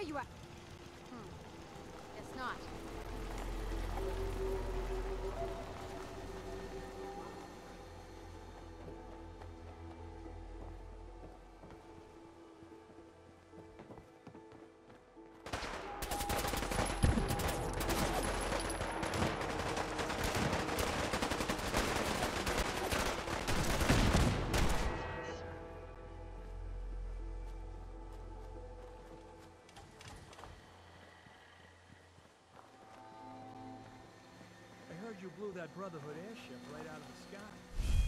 There you are. Hmm. Guess not. you blew that Brotherhood airship right out of the sky.